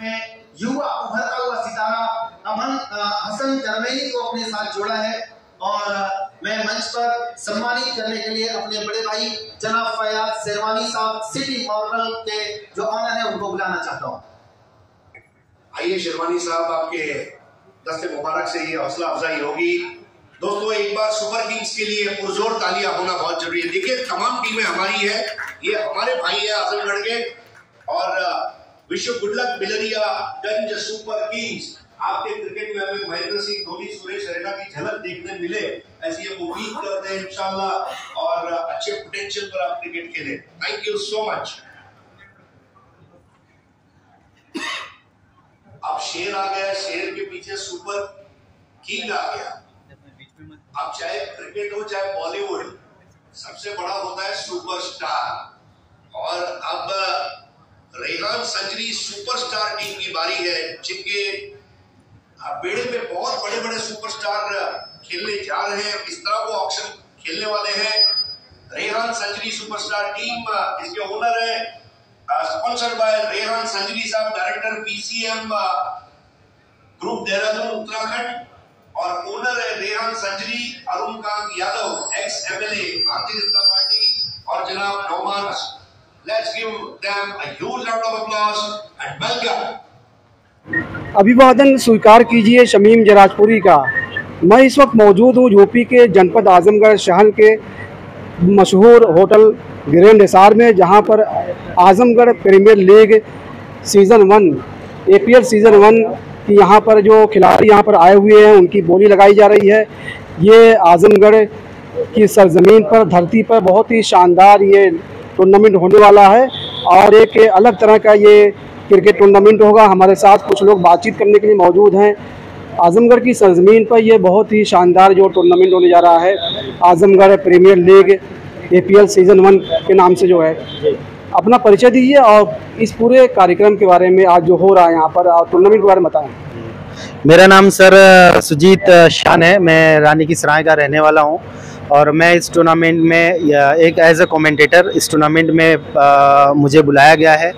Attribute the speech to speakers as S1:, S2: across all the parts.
S1: में युवा उभरता हुआ सितारा अमन हसन जरमैनी को अपने साथ जोड़ा है और मैं मंच पर सम्मानित करने के लिए अपने बड़े भाई जनाब फयाज शेरवानी साहब, सिटी मॉडल के जो ऑनर है, उनको बुलाना चाहता हूँ।
S2: आइए शेरवानी साहब, आपके दस्ते मुबारक से ये हौसला अफजाई होगी। दोस्तों, एक बार सुपर किंग्स के लिए पुरजोर तालियाँ होना बहुत ज़रूरी है। देखिए, तमाम टीमें हमारी है। ये हमारे भाई है, आजमगढ़ के। और विश्व good luck Bilariya Ganj, super kings. आपके क्रिकेट में हमें महेंद्र सिंह, धोनी, सुरेश रैना की झलक देखने मिले, ऐसी हम उम्मीद करते हैं इंशाल्लाह, और अच्छे पोटेंशियल पर आप क्रिकेट खेले। थैंक यू सो मच अब शेर आ गया, शेर के पीछे सुपर किंग आ गया। अब चाहे क्रिकेट हो, चाहे बॉलीवुड, सबसे बड़ा होता है सुपरस्टार। और अब रेहान सजरी सुपरस्टार टीम की बारी है, जिनके बेड़े में बहुत बड़े बड़े सुपरस्टार खेलने जा रहे हैं। इस तरह वो ऑप्शन खेलने वाले हैं। रेहान संजरी सुपरस्टार टीम इसके ओनर है स्पॉन्सर्ड बाय रेहान संजरी साहब director PCM group Dehradun, Uttarakhand. और ओनर है रेहान सजरी अरुण कांत यादव एक्स एमएलए भारतीय जनता पार्टी। और जनाब Nauman let's give them a huge round of applause and welcome
S3: अभिवादन स्वीकार कीजिए शमीम जराजपुरी का। मैं इस वक्त मौजूद हूँ यूपी के जनपद आजमगढ़ शहर के मशहूर होटल ग्रैंड एसार में, जहाँ पर Azamgarh premier league season one APL season one की यहाँ पर जो खिलाड़ी यहाँ पर आए हुए हैं, उनकी बोली लगाई जा रही है। ये आजमगढ़ की सरजमीन पर, धरती पर बहुत ही शानदार ये टूर्नामेंट होने वाला है और एक अलग तरह का ये क्रिकेट टूर्नामेंट होगा। हमारे साथ कुछ लोग बातचीत करने के लिए मौजूद हैं। आजमगढ़ की सरजमीन पर यह बहुत ही शानदार जो टूर्नामेंट होने जा रहा है। Azamgarh premier league APL season one के नाम से जो है। अपना परिचय दीजिए और इस पूरे कार्यक्रम के बारे में आज जो हो रहा है यहाँ पर टूर्नामेंट के बारे में बताएँ।
S4: मेरा नाम सर, सुजीत शान है। मैं रानी की सराय का रहने वाला हूँ। और मैं इस टूर्नामेंट में एक एज अ कमेंटेटर इस टूर्नामेंट में आ, मुझे बुलाया गया है।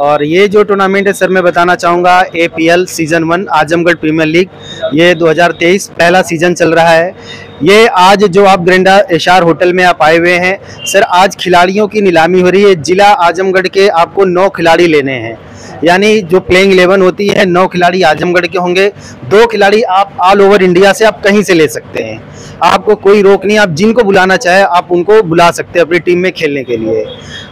S4: और ये जो टूर्नामेंट है सर मैं बताना चाहूँगा A P L season one Azamgarh premier league ये 2023 पहला सीज़न चल रहा है। ये आज जो आप ग्रेंडा एशार होटल में आप आए हुए हैं सर आज खिलाड़ियों की नीलामी हो रही है। जिला आजमगढ़ के आपको नौ खिलाड़ी लेने हैं। यानी जो प्लेइंग इलेवन होती है, नौ खिलाड़ी आजमगढ़ के होंगे। दो खिलाड़ी आप ऑल ओवर इंडिया से आप कहीं से ले सकते हैं। आपको कोई रोक नहीं, आप जिनको बुलाना चाहे, आप उनको बुला सकते हैं अपनी टीम में खेलने के लिए।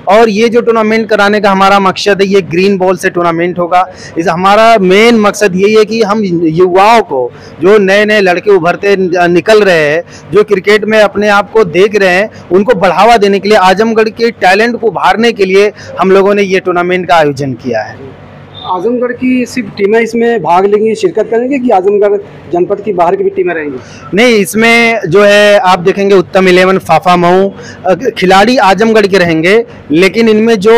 S4: और ये जो टूर्नामेंट कराने का हमारा मकसद है, ये ग्रीन बॉल से टूर्नामेंट होगा। इस हमारा मेन मकसद यही है कि हम युवाओं को, जो नए नए लड़के उभरते निकल रहे हैं, जो क्रिकेट में अपने आप को देख रहे हैं, उनको बढ़ावा देने के लिए आजमगढ़ के टैलेंट को उभारने के लिए हम लोगों ने ये टूर्नामेंट का आयोजन किया है।
S3: आजमगढ़ की सिर्फ़ टीमें इसमें भाग लेंगी शिरकत करेंगे कि आजमगढ़ जनपद की बाहर की भी टीमें रहेंगी?
S4: नहीं इसमें जो है आप देखेंगे उत्तम इलेवन फाफा मऊ खिलाड़ी आजमगढ़ के रहेंगे लेकिन इनमें जो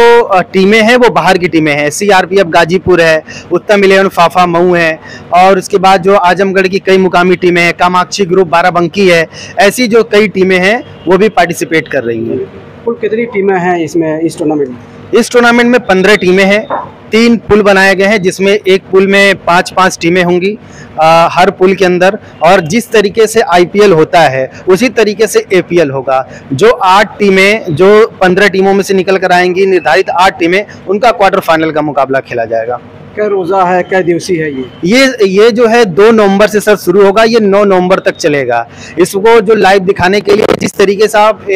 S4: टीमें हैं वो बाहर की टीमें हैं। सीआरपीएफ गाजीपुर है उत्तम इलेवन फाफा मऊ है और उसके बाद जो आजमगढ़ की कई मुकामी टीमें हैं कामाक्षी ग्रुप बाराबंकी है ऐसी जो कई टीमें हैं वो भी पार्टिसिपेट कर रही हैं।
S3: कुल कितनी टीमें हैं इसमें इस टूर्नामेंट में?
S4: इस टूर्नामेंट में पंद्रह टीमें हैं तीन पुल बनाए गए हैं जिसमें एक पुल में पाँच पाँच टीमें होंगी आ, हर पुल के अंदर और जिस तरीके से आईपीएल होता है उसी तरीके से एपीएल होगा। जो आठ टीमें जो पंद्रह टीमों में से निकल कर आएँगी निर्धारित आठ टीमें उनका क्वार्टर फाइनल का मुकाबला खेला जाएगा।
S3: क्या रोज़ा है क्या दिवसी है ये?
S4: ये ये जो है दो नवंबर से सर शुरू होगा ये नौ नवंबर तक चलेगा। इसको जो लाइव दिखाने के लिए जिस तरीके से आप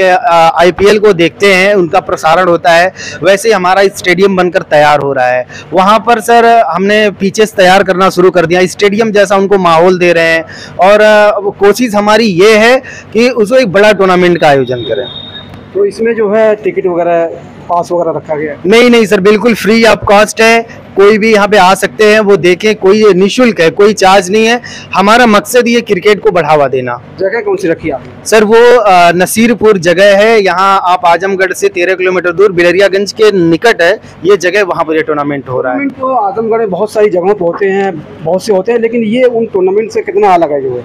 S4: आईपीएल को देखते हैं उनका प्रसारण होता है वैसे हमारा स्टेडियम बनकर तैयार हो रहा है। वहाँ पर सर हमने पीचेस तैयार करना शुरू कर दिया। स्टेडियम जैसा उनको माहौल दे रहे हैं। और कोशिश हमारी ये है कि उसको एक बड़ा टूर्नामेंट का आयोजन करें।
S3: तो इसमें जो है टिकट वगैरह पास वगैरह रखा गया है?
S4: नहीं नहीं सर बिल्कुल फ्री ऑफ़ कॉस्ट है कोई भी यहाँ पे आ सकते हैं वो देखें कोई निशुल्क है कोई चार्ज नहीं है। हमारा मकसद ये क्रिकेट को बढ़ावा देना।
S3: जगह कौन सी रखी आपने?
S4: सर वो नसीरपुर जगह है यहाँ आप आजमगढ़ से तेरह किलोमीटर दूर बिलरियागंज के निकट है ये जगह वहाँ पर ये टूर्नामेंट हो रहा है।
S3: तो आजमगढ़ में बहुत सारी जगहों पर होते हैं बहुत से होते हैं लेकिन ये उन टूर्नामेंट से कितना अलग है जो है?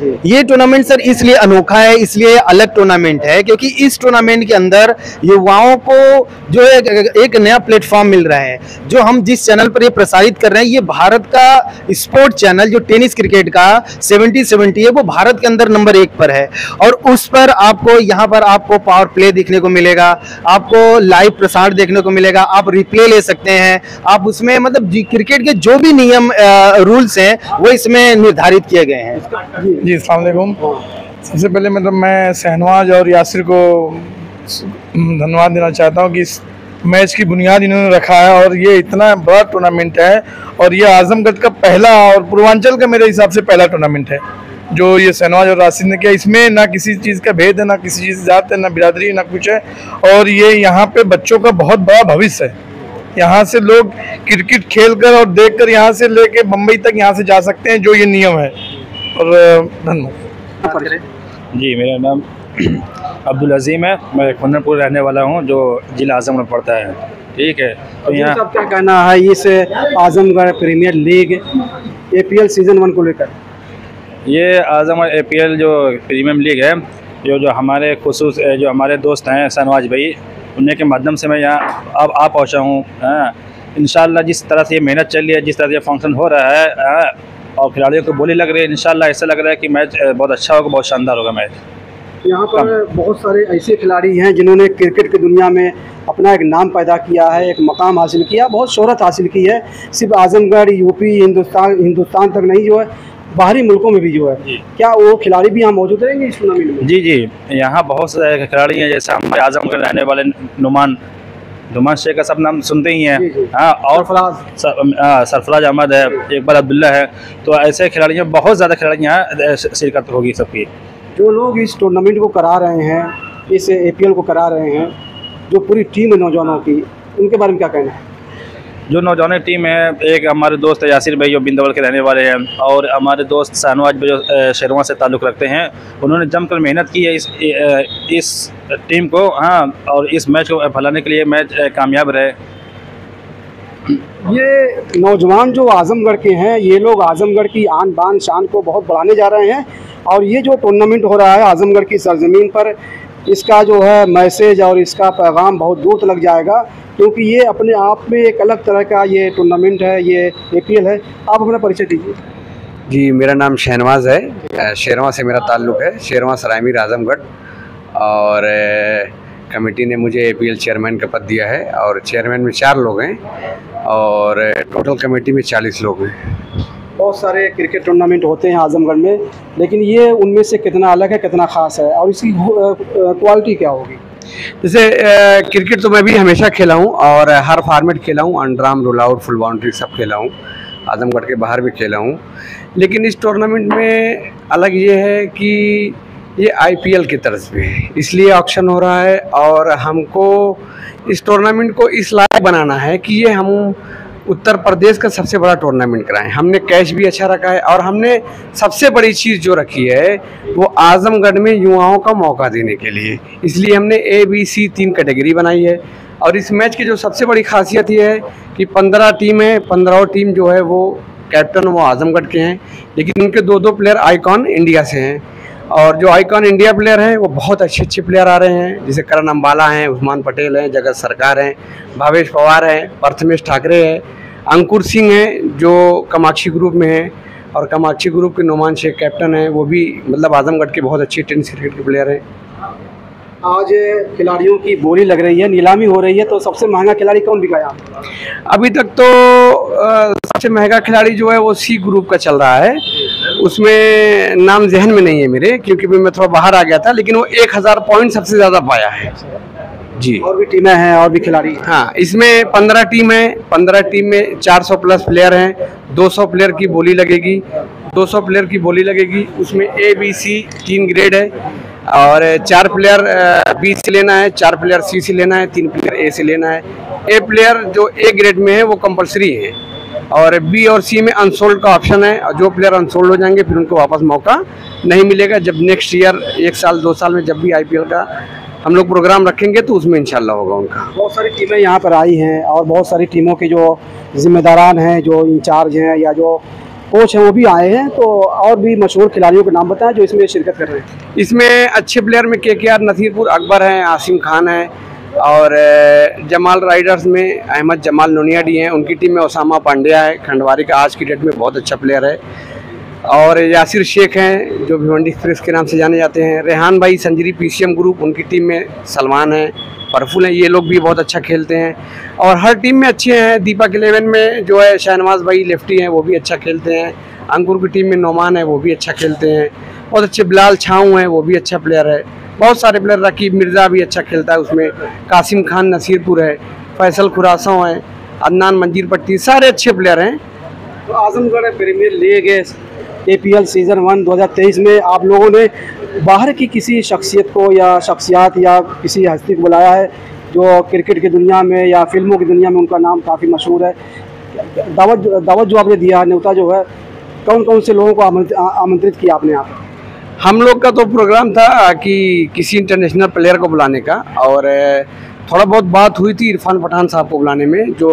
S4: ये टूर्नामेंट सर इसलिए अनोखा है, इसलिए अलग टूर्नामेंट है, क्योंकि इस टूर्नामेंट के अंदर युवाओं को जो है, एक नया प्लेटफॉर्म मिल रहा है, जो हम जिस चैनल पर ये प्रसारित कर रहे हैं, ये भारत का स्पोर्ट चैनल जो टेनिस क्रिकेट का सेवेंटी सेवेंटी है, वो भारत के अंदर नंबर एक पर है। और उस पर आपको, यहाँ पर आपको पावर प्ले देखने को मिलेगा, आपको लाइव प्रसार देखने को मिलेगा, आप रिप्ले ले सकते हैं, आप उसमें मतलब क्रिकेट के जो भी नियम रूल्स हैं, वो इसमें निर्धारित किए गए हैं।
S5: जी अलैक्म सबसे पहले मतलब मैं शहनवाज और यासिर को धन्यवाद देना चाहता हूँ कि इस मैच की बुनियाद इन्होंने रखा है और ये इतना बड़ा टूर्नामेंट है और ये आजमगढ़ का पहला और पूर्वांचल का मेरे हिसाब से पहला टूर्नामेंट है, जो ये शहनवाज और राशिद ने किया। इसमें ना किसी चीज़ का भेद है, ना किसी चीज़ जात है, ना बिरादरी ना कुछ है और ये यहाँ पे बच्चों का बहुत बड़ा भविष्य है। यहाँ से लोग क्रिकेट खेल कर और देख कर यहाँ से लेके बम्बई तक यहाँ से जा सकते हैं, जो ये नियम है। और धन्यवाद।
S6: जी मेरा नाम अब्दुल अजीम है। मैं खुन्नपुर रहने वाला हूँ जो जिला आजमगढ़ पड़ता है। ठीक है?
S3: तो यहाँ क्या कहना है इस Azamgarh premier league APL season one को लेकर?
S6: ये आजमगढ़ एपीएल जो प्रीमियम लीग है जो जो हमारे खसूस जो हमारे दोस्त हैं शहनवाज भाई उन्हीं के माध्यम से मैं यहाँ अब आ पहुँचा हूँ। हाँ। इन जिस तरह से ये मेहनत चल रही है जिस तरह से फ़ंक्शन हो रहा है हाँ, और खिलाड़ियों को बोली लग रही है इन ऐसा लग रहा है कि मैच बहुत अच्छा होगा बहुत शानदार होगा मैच।
S3: यहाँ पर बहुत सारे ऐसे खिलाड़ी हैं जिन्होंने क्रिकेट की दुनिया में अपना एक नाम पैदा किया है एक मकाम हासिल किया बहुत शहरत हासिल की है। सिर्फ़ आजमगढ़ यूपी हिंदुस्तान हिंदुस्तान तक नहीं जो है बाहरी मुल्कों में भी जो है। क्या वो खिलाड़ी भी यहाँ मौजूद रहेंगे इस टूर्नामेंट में?
S6: जी जी यहाँ बहुत सारे खिलाड़ी हैं जैसे हमारे आजमगढ़ रहने वाले नुमान नुमान शेख का सब नाम सुनते ही हैं। हाँ और सरफराज। अहमद है इकबाल अब्दुल्ला है। तो ऐसे खिलाड़ियाँ बहुत ज़्यादा खिलाड़ी यहाँ शिरकत होगी सबकी।
S3: जो लोग इस टूर्नामेंट को करा रहे हैं इस एपीएल को करा रहे हैं जो पूरी टीम है नौजवानों की उनके बारे में क्या कहना है?
S6: जो नौजवान टीम है, एक हमारे दोस्त यासिर भाई जो बिंदवल के रहने वाले हैं और हमारे दोस्त शाहनवाज भाई जो शेरवा से ताल्लुक़ रखते हैं। उन्होंने जमकर मेहनत की है इस इस टीम को हाँ और इस मैच को फैलाने के लिए मैच कामयाब रहे।
S3: ये नौजवान जो आज़मगढ़ के हैं, ये लोग आज़मगढ़ की आन बान शान को बहुत बढ़ाने जा रहे हैं। और ये जो टूर्नामेंट हो रहा है आज़मगढ़ की सरजमीन पर इसका जो है मैसेज और इसका पैगाम बहुत दूर तक जाएगा, क्योंकि ये अपने आप में एक अलग तरह का ये टूर्नामेंट है, ये एपीएल है। आप अपना परिचय दीजिए।
S7: जी, मेरा नाम शहनवाज है। शेरवा से मेरा ताल्लुक़ है, शेरवा सरायमीर आज़मगढ़ और कमेटी ने मुझे एपीएल चेयरमैन का पद दिया है और चेयरमैन में चार लोग हैं और टोटल कमेटी में चालीस लोग हैं।
S3: बहुत सारे क्रिकेट टूर्नामेंट होते हैं आजमगढ़ में, लेकिन ये उनमें से कितना अलग है, कितना ख़ास है, और इसकी क्वालिटी क्या होगी?
S7: जैसे क्रिकेट तो मैं भी हमेशा खेला हूँ, और हर फार्मेट खेला हूँ underarm roll out full boundary सब खेला हूँ, आजमगढ़ के बाहर भी खेला हूँ, लेकिन इस टूर्नामेंट में अलग ये है कि ये आईपीएल की तरफ़ पे है, इसलिए ऑक्शन हो रहा है, और हमको इस टूर्नामेंट को इस लायक बनाना है कि ये हम उत्तर प्रदेश का सबसे बड़ा टूर्नामेंट कराएँ। हमने कैश भी अच्छा रखा है और हमने सबसे बड़ी चीज़ जो रखी है, वो आजमगढ़ में युवाओं का मौका देने के लिए। इसलिए हमने ए बी सी तीन कैटेगरी बनाई है और इस मैच की जो सबसे बड़ी खासियत ये है कि पंद्रह टीम पंद्रह टीम जो है वो कैप्टन वो आजमगढ़ के हैं, लेकिन उनके दो दो प्लेयर आइकॉन इंडिया से हैं। और जो आइकॉन इंडिया प्लेयर हैं, वो बहुत अच्छे अच्छे प्लेयर आ रहे हैं, जैसे करण अम्बाला हैं, उस्मान पटेल हैं, जगत सरकार हैं, भावेश पवार हैं, प्रथमेश ठाकरे हैं अंकुर सिंह हैं जो कमाक्षी ग्रुप में हैं और कमाक्षी ग्रुप के नुमान शेख कैप्टन हैं वो भी मतलब आजमगढ़ के बहुत अच्छे टेनिस क्रिकेट के प्लेयर हैं।
S3: आज खिलाड़ियों की बोली लग रही है नीलामी हो रही है तो सबसे महँगा खिलाड़ी कौन बिकाया
S7: अभी तक तो सबसे महँगा खिलाड़ी जो है वो सी ग्रुप का चल रहा है। उसमें नाम जहन में नहीं है मेरे क्योंकि मैं थोड़ा बाहर आ गया था लेकिन वो एक हज़ार पॉइंट सबसे ज़्यादा पाया है।
S3: जी। और भी टीमें हैं और भी खिलाड़ी।
S7: हाँ इसमें पंद्रह टीम है पंद्रह टीम में चार सौ प्लस प्लेयर हैं दो सौ प्लेयर की बोली लगेगी दो सौ प्लेयर की बोली लगेगी उसमें ए बी सी तीन ग्रेड है और चार प्लेयर बी से लेना है चार प्लेयर सी से लेना है तीन प्लेयर ए से लेना है। ए प्लेयर जो ए ग्रेड में है वो कंपलसरी है और बी और सी में अनसोल्ड का ऑप्शन है और जो प्लेयर अनसोल्ड हो जाएँगे फिर उनको वापस मौका नहीं मिलेगा जब नेक्स्ट ईयर एक साल दो साल में जब भी आईपीएल का हम लोग प्रोग्राम रखेंगे तो उसमें इंशाल्लाह होगा उनका।
S3: बहुत सारी टीमें यहाँ पर आई हैं और बहुत सारी टीमों के जो जिम्मेदारान हैं जो इंचार्ज हैं या जो कोच हैं वो भी आए हैं। तो और भी मशहूर खिलाड़ियों के नाम बताएँ जो इसमें शिरकत कर रहे हैं।
S7: इसमें अच्छे प्लेयर में के के आर नसीरपुर अकबर हैं आसिम खान हैं और जमाल राइडर्स में अहमद जमाल नोनियाडी हैं। उनकी टीम में ओसामा पांड्या है खंडवारी का आज की डेट में बहुत अच्छा प्लेयर है। और यासिर शेख हैं, जो भिवंडी एक्सप्रेस के नाम से जाने जाते हैं। रेहान भाई संजरी, पीसीएम ग्रुप, उनकी टीम में सलमान हैं परफुल हैं। ये लोग भी बहुत अच्छा खेलते हैं। और हर टीम में अच्छे हैं। दीपक इलेवन में जो है, शहनवाज भाई लेफ्टी हैं, वो भी अच्छा खेलते हैं। अंकुर की टीम में नोमान है, वो भी अच्छा खेलते हैं। बहुत अच्छे बिलाल छाऊँ हैं, वो भी अच्छा प्लेयर है। बहुत सारे प्लेयर रकीब मिर्ज़ा भी अच्छा खेलता है उसमें। कासिम खान नसीरपुर है, फैसल खुरासों है, अदनान मंजीर पट्टी, सारे अच्छे प्लेयर हैं।
S3: तो Azamgarh premier league APL season one 2023 में आप लोगों ने बाहर की किसी शख्सियत को या शख्सियात या किसी हस्ती को बुलाया है जो क्रिकेट की दुनिया में या फ़िल्मों की दुनिया में उनका नाम काफ़ी मशहूर है। दावत दावत जो आपने दिया है न्योता जो है कौन कौन से लोगों को आमंत्रित किया आपने पर
S7: हम लोग का तो प्रोग्राम था कि किसी इंटरनेशनल प्लेयर को बुलाने का और थोड़ा बहुत बात हुई थी इरफान पठान साहब को बुलाने में, जो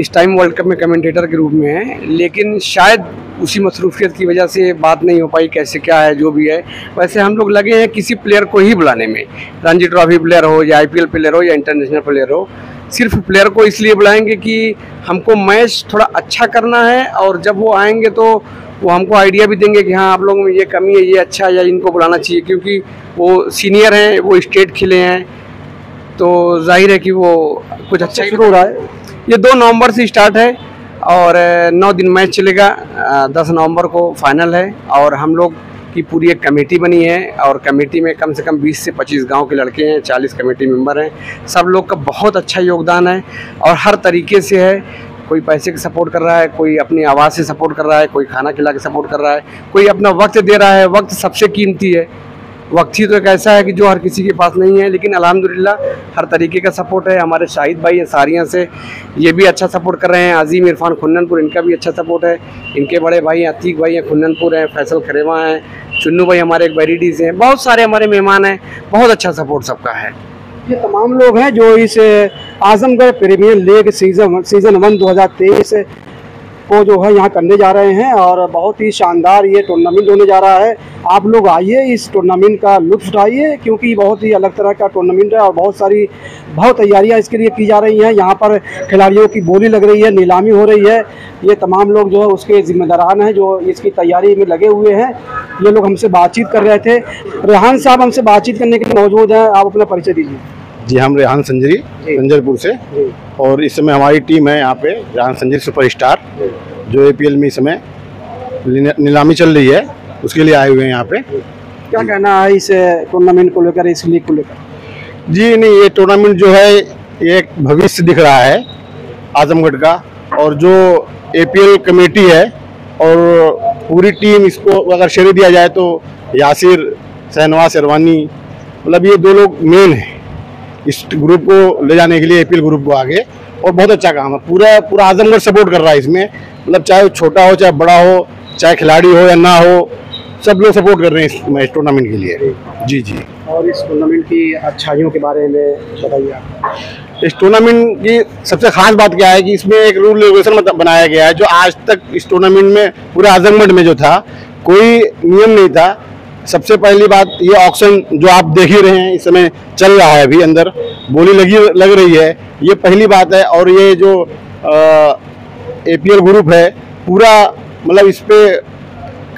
S7: इस टाइम वर्ल्ड कप में कमेंटेटर के रूप में है। लेकिन शायद उसी मसरूफियत की वजह से बात नहीं हो पाई कैसे क्या है जो भी है। वैसे हम लोग लगे हैं किसी प्लेयर को ही बुलाने में। रणजी ट्रॉफी प्लेयर हो या आईपीएल प्लेयर हो या इंटरनेशनल प्लेयर हो सिर्फ़ प्लेयर को इसलिए बुलाएँगे कि हमको मैच थोड़ा अच्छा करना है और जब वो आएँगे तो वो हमको आइडिया भी देंगे कि हाँ आप लोगों में ये कमी है ये अच्छा है या इनको बुलाना चाहिए क्योंकि वो सीनियर हैं वो स्टेट खिले हैं। तो ज़ाहिर है कि वो कुछ अच्छा
S3: शुरू हो रहा है।
S7: ये दो नवंबर से स्टार्ट है। और नौ दिन मैच चलेगा दस नवंबर को फाइनल है और हम लोग की पूरी एक कमेटी बनी है और कमेटी में कम से कम 20 से 25 गाँव के लड़के हैं 40 कमेटी मेंबर हैं। सब लोग का बहुत अच्छा योगदान है और हर तरीके से है। कोई पैसे के सपोर्ट कर रहा है, कोई अपनी आवाज़ से सपोर्ट कर रहा है, कोई खाना खिला के सपोर्ट कर रहा है, कोई अपना वक्त दे रहा है। वक्त सबसे कीमती है। वक्त ही तो एक ऐसा है कि जो हर किसी के पास नहीं है, लेकिन अल्हम्दुलिल्लाह हर तरीके का सपोर्ट है। हमारे शाहिद भाई हैं सारियाँ से, ये भी अच्छा सपोर्ट कर रहे हैं। अजीम इरफान खुन्नपुर इनका भी अच्छा सपोर्ट है। इनके बड़े भाई अतीक भाई हैं खुन्नपुर हैं, फैसल खरेवा हैं, चुन्नू भाई हमारे एक बैरिडीज हैं। बहुत सारे हमारे मेहमान हैं, बहुत अच्छा सपोर्ट सबका है।
S3: ये तमाम लोग हैं जो इस Azamgarh premier league season season one 2023 को जो है यहाँ करने जा रहे हैं और बहुत ही शानदार ये टूर्नामेंट होने जा रहा है। आप लोग आइए इस टूर्नामेंट का लुत्फ उठाइए क्योंकि बहुत ही अलग तरह का टूर्नामेंट है और बहुत सारी, बहुत तैयारियाँ इसके लिए की जा रही हैं। यहाँ पर खिलाड़ियों की बोली लग रही है, नीलामी हो रही है। ये तमाम लोग जो है उसके जिम्मेदारान हैं, जो इसकी तैयारी में लगे हुए हैं। ये लोग हमसे बातचीत कर रहे थे। रेहान साहब हमसे बातचीत करने के लिए मौजूद हैं। आप अपना परिचय दीजिए।
S8: जी हम रेहान संजरी संजरपुर से। और इस समय हमारी टीम है यहाँ पे रेहान संजरी सुपरस्टार जो। एपीएल में इस समय नीलामी चल रही है उसके लिए आए हुए हैं यहाँ पे।
S3: क्या कहना है इस टूर्नामेंट को लेकर इस लीग को लेकर?
S8: जी नहीं ये टूर्नामेंट जो है ये एक भविष्य दिख रहा है आजमगढ़ का। और जो एपीएल कमेटी है और पूरी टीम इसको अगर श्रेय दिया जाए तो यासिर शहनवाज शेरवानी मतलब ये दो लोग मेन हैं। इस ग्रुप को ले जाने के लिए एपीएल ग्रुप को आगे। और बहुत अच्छा काम है। पूरा पूरा आजमगढ़ सपोर्ट कर रहा है इसमें। मतलब चाहे वो छोटा हो चाहे बड़ा हो चाहे खिलाड़ी हो या ना हो सब लोग सपोर्ट कर रहे हैं इस मैच टूर्नामेंट के लिए। जी जी।
S3: और इस टूर्नामेंट की अच्छाइयों के बारे में बताइए आप।
S8: इस टूर्नामेंट की सबसे खास बात क्या है कि इसमें एक रूल रेगुलेशन मतलब बनाया गया है जो आज तक इस टूर्नामेंट में पूरे आजमगढ़ में जो था कोई नियम नहीं था सबसे पहली बात ये ऑक्शन जो आप देख ही रहे हैं इस समय चल रहा है अभी अंदर। बोली लगी लग रही है। ये पहली बात है और ये जो एपीएल ग्रुप है पूरा मतलब इस पर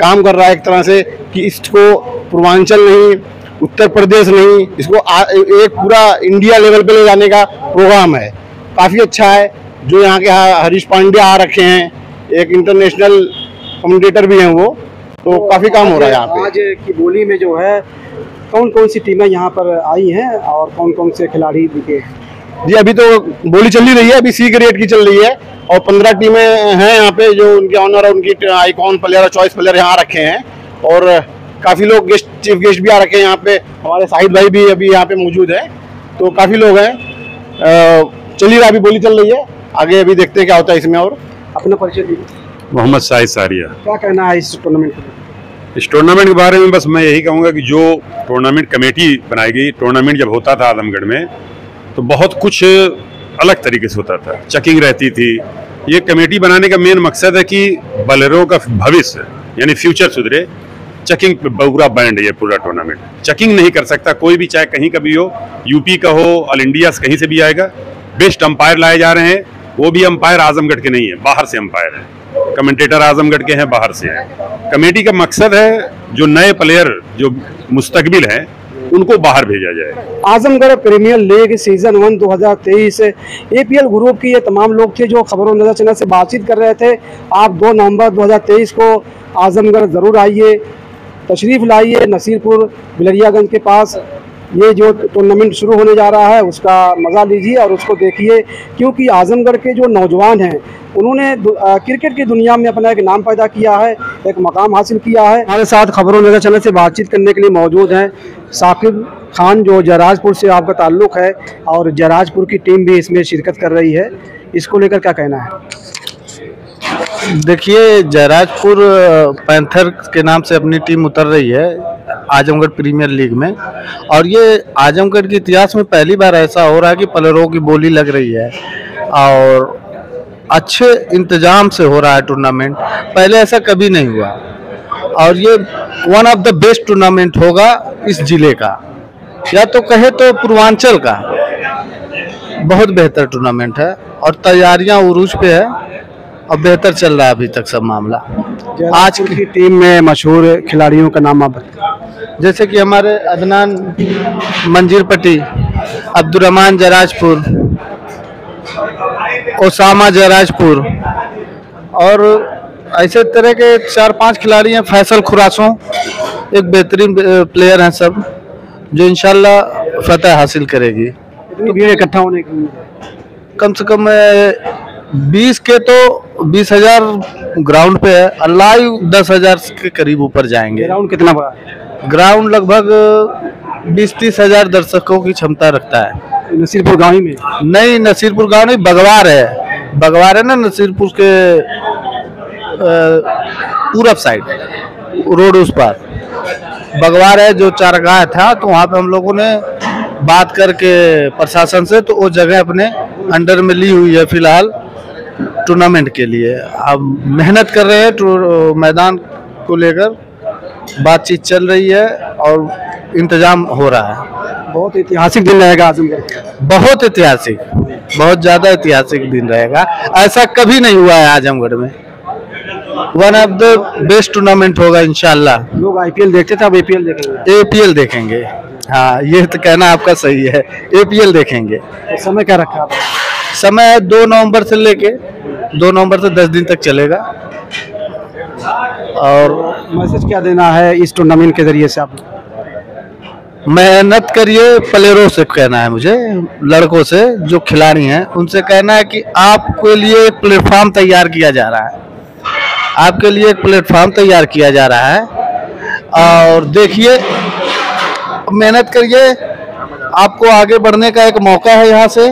S8: काम कर रहा है एक तरह से कि इसको पूर्वांचल नहीं उत्तर प्रदेश नहीं इसको आ, एक पूरा इंडिया लेवल पे ले जाने का प्रोग्राम है। काफ़ी अच्छा है। जो यहाँ के हरीश पांड्या आ रखे हैं एक इंटरनेशनल कमेंटेटर भी हैं वो। तो काफ़ी काम हो रहा है यहाँ पे।
S3: आज की बोली में जो है कौन कौन सी टीमें यहाँ पर आई हैं और कौन कौन से खिलाड़ी दिखे
S8: जी अभी तो बोली चल ही रही है अभी सी ग्रेड की चल रही है और पंद्रह टीमें हैं यहाँ पे जो उनके ऑनर और उनकी आईकॉन प्लेयर और चॉइस प्लेयर यहाँ रखे हैं और काफ़ी लोग गेस्ट चीफ गेस्ट भी आ रखे हैं यहाँ पे। हमारे साहिद भाई भी अभी यहाँ पे मौजूद है तो काफ़ी लोग हैं। चल रहा अभी बोली चल रही है। आगे अभी देखते हैं क्या होता है इसमें और।
S3: अपना परिचय दीजिए।
S9: मोहम्मद शाहिद सारिया।
S3: क्या कहना है इस टूर्नामेंट को
S9: इस टूर्नामेंट के बारे में बस मैं यही कहूँगा कि जो टूर्नामेंट कमेटी बनाई गई टूर्नामेंट जब होता था आजमगढ़ में तो बहुत कुछ अलग तरीके से होता था। चेकिंग रहती थी। ये कमेटी बनाने का मेन मकसद है कि बलरों का भविष्य यानी फ्यूचर सुधरे। चेकिंग पूरा बैंड है ये पूरा टूर्नामेंट चेकिंग नहीं कर सकता कोई भी चाहे कहीं का भी हो यूपी का हो ऑल इंडिया से कहीं से भी आएगा। बेस्ट अंपायर लाए जा रहे हैं। वो भी अंपायर आजमगढ़ के नहीं है बाहर से अंपायर है। कमेंटेटर आजमगढ़ के हैं बाहर से। कमेटी का मकसद है जो नए प्लेयर जो मुस्तकबिल हैं, उनको बाहर भेजा जाए।
S3: Azamgarh premier league season one 2023 APL group की ये तमाम लोग थे जो खबरों नज़र चैनल से बातचीत कर रहे थे। आप 2 नवंबर 2023 को आजमगढ़ ज़रूर आइए। तशरीफ़ लाइए नसीरपुर बिलरियागंज के पास। ये जो टूर्नामेंट शुरू होने जा रहा है, उसका मज़ा लीजिए और उसको देखिए, क्योंकि आजमगढ़ के जो नौजवान हैं, उन्होंने क्रिकेट की दुनिया में अपना एक नाम पैदा किया है, एक मकाम हासिल किया है। हमारे साथ खबरों नगर चैनल से बातचीत करने के लिए मौजूद हैं, साकिब खान, जो जयराजपुर से आपका ताल्लुक़ है, और जयराजपुर की टीम भी इसमें शिरकत कर रही है। इसको लेकर क्या कहना है?
S4: देखिए, जयराजपुर पैंथर के नाम से अपनी टीम उतर रही है। आजमगढ़ प्रीमियर लीग में। और ये आजमगढ़ के इतिहास में पहली बार ऐसा हो रहा है कि प्लेयरों की बोली लग रही है। और अच्छे इंतज़ाम से हो रहा है टूर्नामेंट पहले ऐसा कभी नहीं हुआ। और ये one of the best tournament होगा इस ज़िले का। या तो कहे तो पूर्वांचल का। बहुत बेहतर टूर्नामेंट है। और तैयारियाँ उरूज पे है। और बेहतर चल रहा है अभी तक सब मामला।
S3: आज की टीम में मशहूर खिलाड़ियों का नाम आप।
S4: जैसे कि हमारे अदनान मंजीर पट्टी अब्दुलरहमान जयराजपुर ओसामा जयराजपुर और ऐसे तरह के चार पाँच खिलाड़ी हैं फैसल खुरासों एक बेहतरीन प्लेयर हैं सब जो इंशाल्लाह फतह हासिल करेगी।
S3: भीड़ इकट्ठा होने की
S4: कम से कम बीस के तो बीस हज़ार ग्राउंड पे है लाइव दस हज़ार के करीब ऊपर जाएँगे।
S3: ग्राउंड कितना बड़ा है?
S4: ग्राउंड लगभग बीस तीस हज़ार दर्शकों की क्षमता रखता है।
S3: नसीरपुर गाँव ही में?
S4: नहीं नसीरपुर गाँव नहीं बगवार है। बगवार है ना नसीरपुर के पूरब साइड रोड उस पार। बगवार है जो चारगाह था तो वहाँ पे हम लोगों ने बात करके प्रशासन से तो वो जगह अपने अंडर में ली हुई है फ़िलहाल टूर्नामेंट के लिए। अब मेहनत कर रहे हैं मैदान को लेकर। बातचीत चल रही है और इंतज़ाम हो रहा है।
S3: बहुत ऐतिहासिक दिन रहेगा आजमगढ़
S4: बहुत ऐतिहासिक बहुत ज़्यादा ऐतिहासिक दिन रहेगा। ऐसा कभी नहीं हुआ है आजमगढ़ में। One of the best tournament होगा इंशाल्लाह।
S3: लोग आईपीएल देखते थे अब एपीएल देखेंगे।
S4: एपीएल देखेंगे। हाँ ये तो कहना आपका सही है। एपीएल देखेंगे।
S3: तो समय क्या रखा? आपने?
S4: समय है दो नवंबर से लेके दो नवंबर से दस दिन तक चलेगा। और
S3: मैसेज क्या देना है इस टूर्नामेंट के ज़रिए से आप?
S4: मेहनत करिए प्लेयरों से कहना है मुझे लड़कों से जो खिलाड़ी हैं उनसे कहना है कि आपके लिए एक प्लेटफॉर्म तैयार किया जा रहा है। आपके लिए एक प्लेटफॉर्म तैयार किया जा रहा है। और देखिए मेहनत करिए आपको आगे बढ़ने का एक मौका है यहाँ से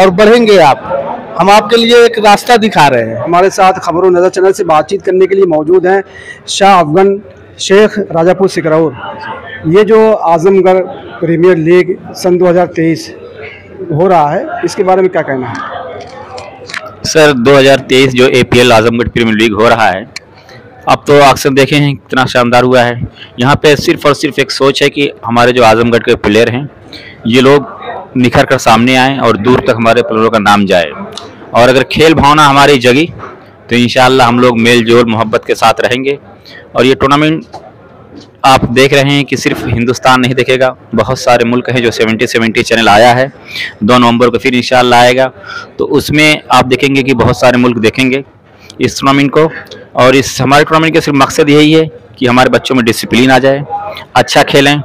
S4: और बढ़ेंगे आप। हम आपके लिए एक रास्ता दिखा रहे हैं।
S3: हमारे साथ खबरों नज़र चैनल से बातचीत करने के लिए मौजूद हैं शाह अफगन शेख राजापुर सिकरौर। ये जो आजमगढ़ प्रीमियर लीग सन 2023 हो रहा है इसके बारे में क्या कहना है?
S10: सर 2023 जो एपीएल आजमगढ़ प्रीमियर लीग हो रहा है अब तो अक्सर देखे हैं कितना शानदार हुआ है। यहाँ पे सिर्फ़ और सिर्फ़ एक सोच है कि हमारे जो आजमगढ़ के प्लेयर हैं ये लोग निखर कर सामने आए और दूर तक हमारे प्लेयरों का नाम जाए। और अगर खेल भावना हमारी जगी तो इंशाल्लाह हम लोग मेल जोल मोहब्बत के साथ रहेंगे। और ये टूर्नामेंट आप देख रहे हैं कि सिर्फ़ हिंदुस्तान नहीं देखेगा, बहुत सारे मुल्क हैं जो 70 70 चैनल आया है, दो नवंबर को फिर इंशाल्लाह आएगा। तो उसमें आप देखेंगे कि बहुत सारे मुल्क देखेंगे इस टूर्नामेंट को। और इस हमारे टूर्नामेंट का सिर्फ़ मकसद यही है कि हमारे बच्चों में डिसिप्लिन आ जाए अच्छा खेलें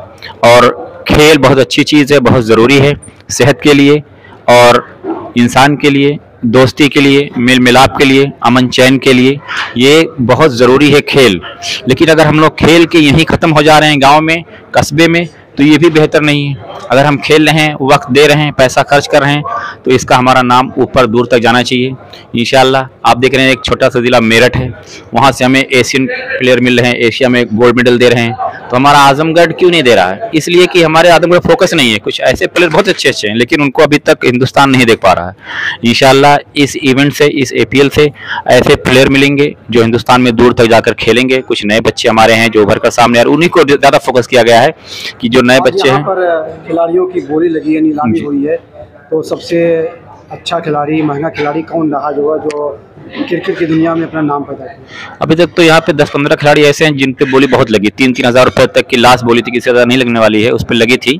S10: और खेल बहुत अच्छी चीज़ है, बहुत ज़रूरी है सेहत के लिए और इंसान के लिए, दोस्ती के लिए मेल मिलाप के लिए अमन चैन के लिए ये बहुत ज़रूरी है खेल। लेकिन अगर हम लोग खेल के यहीं ख़त्म हो जा रहे हैं गाँव में, कस्बे में तो ये भी बेहतर नहीं है। अगर हम खेल रहे हैं, वक्त दे रहे हैं, पैसा खर्च कर रहे हैं तो इसका हमारा नाम ऊपर दूर तक जाना चाहिए। इंशाल्लाह आप देख रहे हैं एक छोटा सा ज़िला मेरठ है। वहाँ से हमें एशियन प्लेयर मिल रहे हैं एशिया में गोल्ड मेडल दे रहे हैं। तो हमारा आजमगढ़ क्यों नहीं दे रहा है? इसलिए कि हमारे आजमगढ़ फोकस नहीं है। कुछ ऐसे प्लेयर बहुत अच्छे अच्छे हैं, लेकिन उनको अभी तक हिंदुस्तान नहीं देख पा रहा है। इंशाल्लाह इस इवेंट से, इस एपीएल से ऐसे प्लेयर मिलेंगे जो हिंदुस्तान में दूर तक जाकर खेलेंगे। कुछ नए बच्चे हमारे हैं जो उभर कर सामने आ रहे उन्हीं को ज़्यादा फोकस किया गया है कि जो नए बच्चे हैं।
S3: पर खिलाड़ियों की बोली लगी है नीलामी हुई है। तो सबसे अच्छा खिलाड़ी महँगा खिलाड़ी कौन रहा जो जो क्रिकेट की दुनिया में अपना नाम पैदा किया?
S10: अभी तक तो यहाँ पे 10-15 खिलाड़ी ऐसे हैं जिन पे बोली बहुत लगी। तीन तीन हज़ार रुपए तक की लास्ट बोली थी किसी ज़्यादा नहीं लगने वाली है उस पर लगी थी।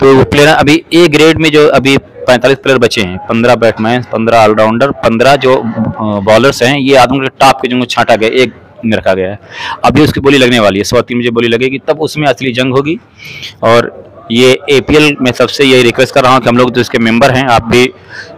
S10: तो वो प्लेयर अभी ए ग्रेड में जो अभी 45 प्लेयर बचे हैं। 15 बैट्समैन 15 ऑलराउंडर 15 जो बॉलर्स हैं ये आदमी टॉप के जो छांटा गया। एक में रखा गया है। अभी उसकी बोली लगने वाली है। सवा तीन बजे बोली लगेगी, तब उसमें असली जंग होगी। और ये एपीएल में सबसे यही रिक्वेस्ट कर रहा हूँ कि हम लोग तो इसके मेंबर हैं, आप भी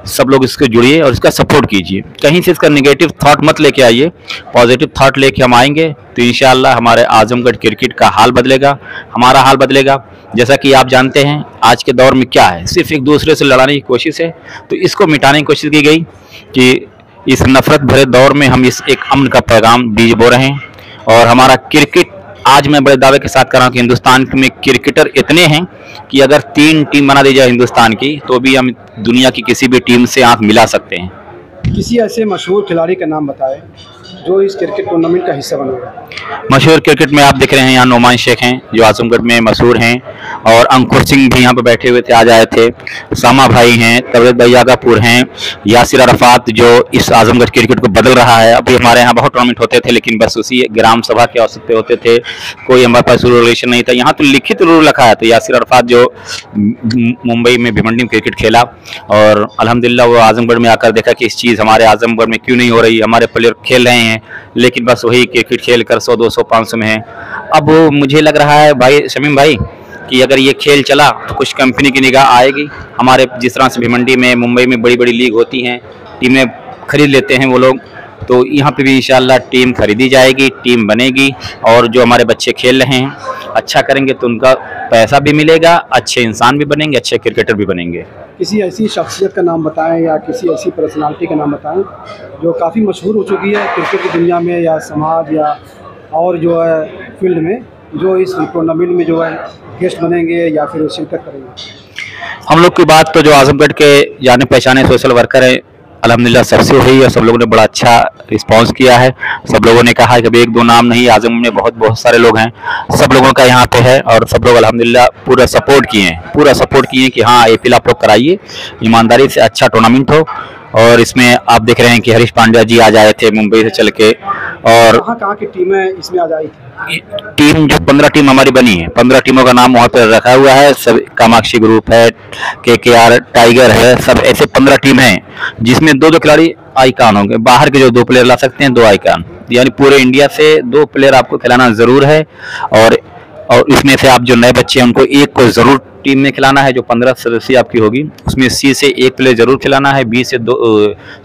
S10: सब लोग इसको जुड़िए और इसका सपोर्ट कीजिए। कहीं से इसका नेगेटिव थॉट मत लेके आइए। पॉजिटिव थॉट लेके हम आएँगे तो इंशाल्लाह हमारे आजमगढ़ क्रिकेट का हाल बदलेगा, हमारा हाल बदलेगा। जैसा कि आप जानते हैं, आज के दौर में क्या है? सिर्फ़ एक दूसरे से लड़ाने की कोशिश है। तो इसको मिटाने की कोशिश की गई कि इस नफरत भरे दौर में हम इस एक अमन का पैगाम बीज बो रहे हैं और हमारा क्रिकेट, आज मैं बड़े दावे के साथ कर रहा हूँ कि हिंदुस्तान में क्रिकेटर इतने हैं कि अगर तीन टीम बना दी जाए हिंदुस्तान की तो भी हम दुनिया की किसी भी टीम से आँख मिला सकते हैं।
S3: किसी ऐसे मशहूर खिलाड़ी का नाम बताएँ जो इस क्रिकेट टूर्नामेंट का हिस्सा बनेगा
S10: मशहूर क्रिकेट में आप दिख रहे हैं यहाँ नोमान शेख हैं, जो आजमगढ़ में मशहूर हैं, और अंकुर सिंह भी यहाँ पर बैठे हुए थे, आज आए थे। सामा भाई हैं, तबरेज भाई आगापुर हैं, यासिर अरफात, जो इस आजमगढ़ क्रिकेट को बदल रहा है। अभी हमारे यहाँ बहुत टूर्नामेंट होते थे, लेकिन बस उसी ग्राम सभा के अवसर पे होते थे। कोई हमारे पास रूल रेगुलेशन नहीं था। यहाँ तो लिखित रूल रखा है। तो यासिर अरफात जो मुंबई में भिमंडी क्रिकेट खेला, और अलहमदिल्ला वो आजमगढ़ में आकर देखा कि इस चीज़ हमारे आजमगढ़ में क्यों नहीं हो रही। हमारे प्लेयर खेल रहे हैं। लेकिन बस वही क्रिकेट खेल कर सौ, दो सौ, पाँच सौ में है। अब मुझे लग रहा है भाई, शमीम भाई, कि अगर ये खेल चला तो कुछ कंपनी की निगाह आएगी। हमारे जिस तरह से भिमंडी में, मुंबई में बड़ी बड़ी लीग होती हैं टीमें खरीद लेते हैं वो लोग। तो यहाँ पे भी इंशाल्लाह टीम खरीदी जाएगी टीम बनेगी और जो हमारे बच्चे खेल रहे हैं अच्छा करेंगे तो उनका पैसा भी मिलेगा अच्छे इंसान भी बनेंगे अच्छे क्रिकेटर भी बनेंगे।
S3: किसी ऐसी शख्सियत का नाम बताएँ या किसी ऐसी पर्सनालिटी का नाम बताएँ जो काफ़ी मशहूर हो चुकी है क्रिकेट की दुनिया में या समाज या और जो है फ़ील्ड में जो इस टूर्नामेंट में जो है गेस्ट बनेंगे या फिर शिरकत करेंगे?
S10: हम लोग की बात तो जो आजमगढ़ के जाने पहचाने सोशल वर्कर हैं अल्हम्दुलिल्लाह सबसे हुई और सब लोगों ने बड़ा अच्छा रिस्पांस किया है। सब लोगों ने कहा कि अभी एक दो नाम नहीं, आज़म में बहुत बहुत सारे लोग हैं। सब लोगों का यहाँ पे है और सब लोग अलहमदिल्ला पूरा सपोर्ट किए हैं। पूरा सपोर्ट किए हैं कि हाँ आई आप लोग कराइए। ईमानदारी से अच्छा टूर्नामेंट हो। और इसमें आप देख रहे हैं कि हरीश पांड्या जी आज आए थे मुंबई से चल के और
S3: कहाँ की टीमें इसमें आ जाई थी?
S10: टीम जो पंद्रह टीम हमारी बनी है पंद्रह टीमों का नाम वहाँ पर रखा हुआ है सब कामाक्षी ग्रुप है के के आर टाइगर है सब ऐसे पंद्रह टीम हैं जिसमें दो दो खिलाड़ी आईकान होंगे। बाहर के जो दो प्लेयर ला सकते हैं दो आईकान यानी पूरे इंडिया से दो प्लेयर आपको खिलाना ज़रूर है और और इसमें से आप जो नए बच्चे हैं उनको एक को ज़रूर टीम में खिलाना है जो पंद्रह सदस्य आपकी होगी। उसमें सी से एक प्लेयर ज़रूर खिलाना है बी से दो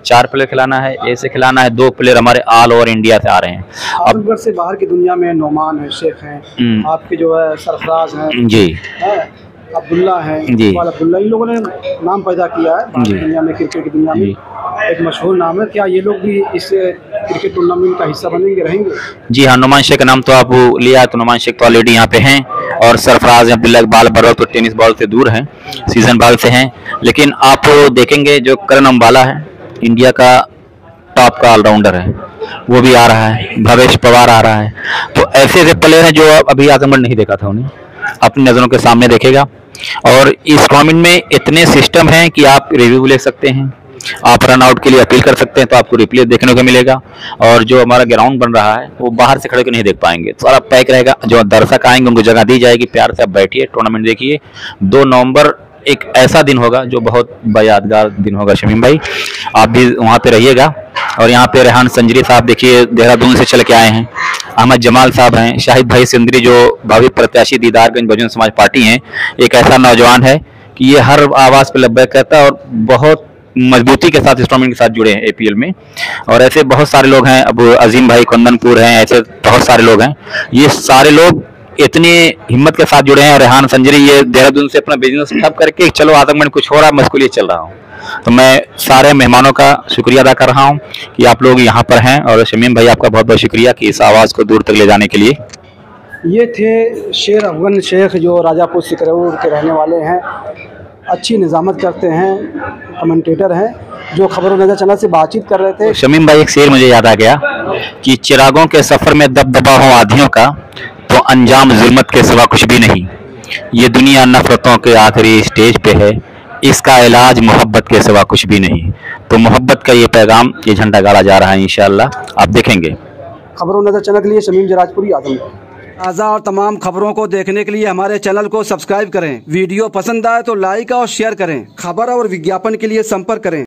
S10: चार प्लेयर खिलाना है ए से खिलाना है दो प्लेयर हमारे ऑल ओवर इंडिया से आ रहे हैं। अब
S3: से बाहर की दुनिया में नोमान है शेख हैं
S10: हम्म।
S3: आपके जो है सरफराज हैं।
S10: जी।
S3: है, अब्दुल्ला हैं
S10: जी।
S3: अब्दुल्ला इन लोगों ने नाम पैदा किया है दुनिया में क्रिकेट की दुनिया में। एक मशहूर नाम है। क्या ये लोग भी इस क्रिकेट टूर्नामेंट का हिस्सा बनेंगे रहेंगे?
S10: जी हाँ नुमान शेख का नाम तो आप लिया तो नुमान शेख तो ऑलरेडी यहाँ पे हैं। और सरफराज अब्दुल्ला बाल बरवल तो टेनिस बॉल से दूर हैं सीज़न बॉल से हैं। लेकिन आप देखेंगे जो करण अम्बाला है इंडिया का टॉप का ऑलराउंडर है। वो भी आ रहा है भवेश पवार आ रहा है। तो ऐसे ऐसे प्लेयर हैं जो अभी आजमगढ़ नहीं देखा था उन्हें। अपनी नज़रों के सामने देखेगा। और इस टूर्नामेंट में इतने सिस्टम हैं कि आप रिव्यू ले सकते हैं। आप रन आउट के लिए अपील कर सकते हैं तो आपको रिप्ले देखने को मिलेगा। और जो हमारा ग्राउंड बन रहा है, वो बाहर से खड़े को नहीं देख पाएँगे। सारा पैक रहेगा, जो दर्शक आएँगे, उनको जगह दी जाएगी। प्यार से आप बैठिए टूर्नामेंट देखिए। दो नवंबर एक ऐसा दिन होगा जो बहुत यादगार दिन होगा, शमीम भाई। आप भी वहाँ पे रहिएगा और यहाँ पे रेहान संजरी साहब देखिए, देहरादून से चल के आए हैं। अहमद जमाल साहब हैं, शाहिद भाई सिंदरी जो भावी प्रत्याशी दीदारगंज बहुजन समाज पार्टी हैं, एक ऐसा नौजवान है कि ये हर आवाज़ पर लब्बैक करता है और बहुत मजबूती के साथ इस के साथ जुड़े हैं एपीएल में। और ऐसे बहुत सारे लोग हैं, अब अजीम भाई, कुंदनपुर हैं, ऐसे बहुत सारे लोग हैं। ये सारे लोग इतनी हिम्मत के साथ जुड़े हैं रेहान संजरी ये देहरादून से अपना बिज़नेस ठप करके चलो आजमगढ़ कुछ हो रहा है मैं उसके लिए चल रहा हूँ। तो मैं सारे मेहमानों का शुक्रिया अदा कर रहा हूँ कि आप लोग यहाँ पर हैं और शमीम भाई आपका बहुत बहुत शुक्रिया कि इस आवाज़ को दूर तक ले जाने के लिए।
S3: ये थे शेर अफगन शेख जो राजापुर सिकरौर के रहने वाले हैं। अच्छी निज़ामत करते हैं कमेंटेटर हैं जो खबरों नज़र चला से बातचीत कर रहे थे।
S10: शमीम भाई एक शेर मुझे याद आ गया कि चिरागों के सफ़र में दबदबा हो आधियों का तो अंजाम जुल्मत के सिवा कुछ भी नहीं। ये दुनिया नफरतों के आखिरी स्टेज पे है। इसका इलाज मोहब्बत के सिवा कुछ भी नहीं। तो मोहब्बत का ये पैगाम ये झंडा गाड़ा जा रहा है इंशाल्लाह आप देखेंगे।
S3: खबरों नज़र चैनल के लिए शमीम जराजपुरी आजमगढ़ ताज़ा और तमाम खबरों को देखने के लिए हमारे चैनल को सब्सक्राइब करें। वीडियो पसंद आए तो लाइक और शेयर करें। खबर और विज्ञापन के लिए संपर्क करें।